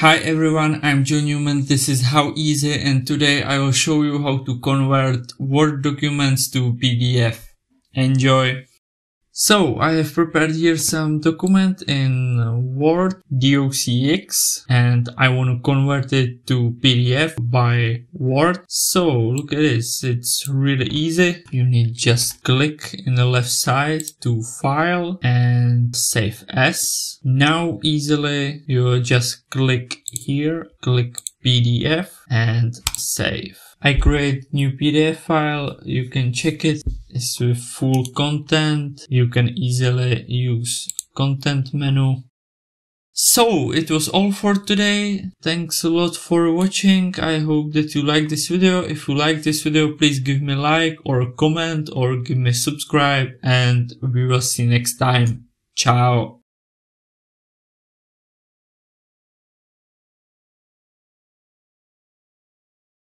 Hi everyone, I'm Joe Newman. This is How Easy and today I will show you how to convert Word documents to PDF. Enjoy! So I have prepared here some document in Word docx and I want to convert it to PDF by Word. So look at this, it's really easy. You need just click in the left side to file and save as. Now easily you just click here, click PDF and save. I create new PDF file, you can check it, it's with full content, you can easily use content menu. So it was all for today, thanks a lot for watching, I hope that you like this video, if you like this video please give me a like or a comment or give me a subscribe. And we will see you next time, ciao!